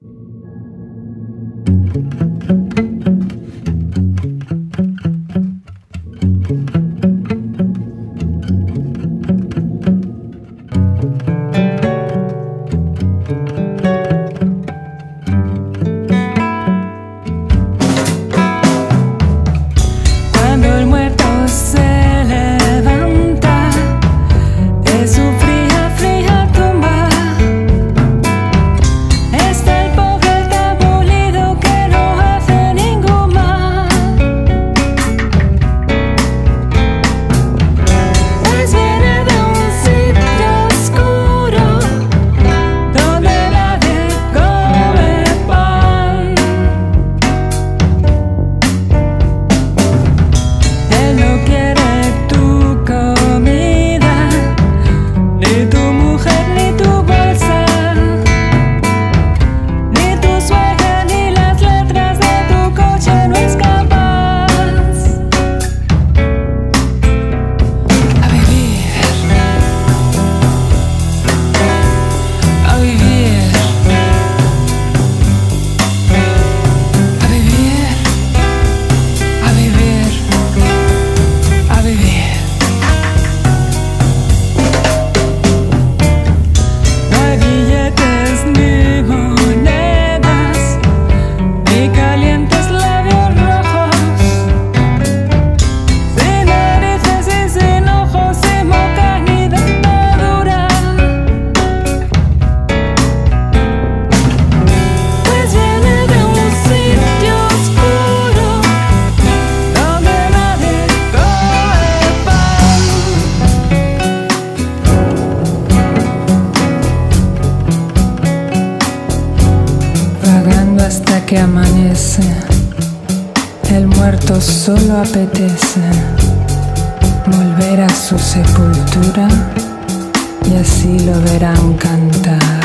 you que amanece, el muerto solo apetece volver a su sepultura y así lo verán cantar.